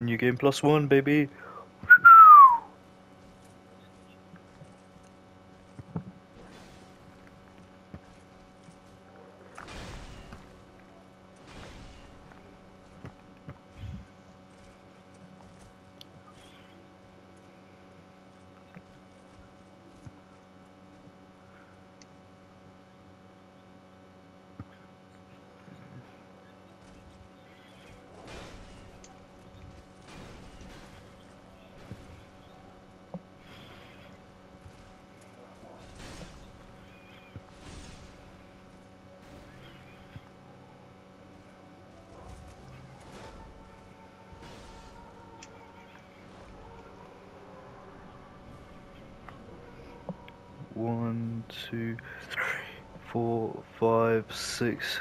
New game plus one, baby. One, two, three, four, five, six.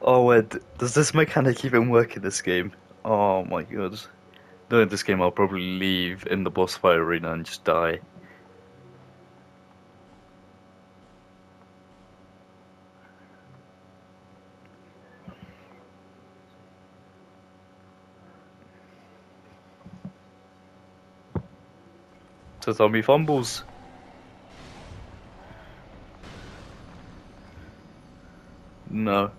Oh, wait, does this mechanic even work in this game? Oh my god. During this game, I'll probably leave in the boss fight arena and just die. Zombie fumbles. No.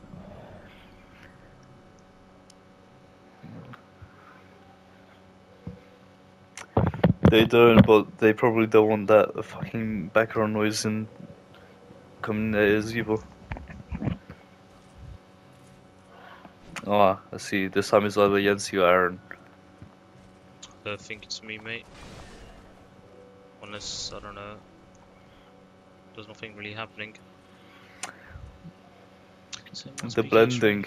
They don't, but they probably don't want that fucking background noise and coming there as evil. Oh, I see. This time it's either Yancy or Aaron. I think it's me, mate. Unless, I don't know. There's nothing really happening. So The blending.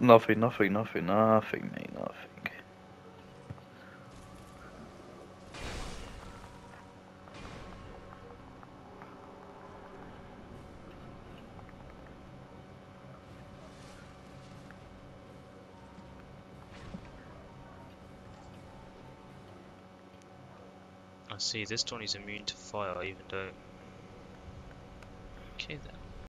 Nothing, nothing, nothing, nothing, mate, nothing. I see, this Tony's immune to fire, even though... Okay then.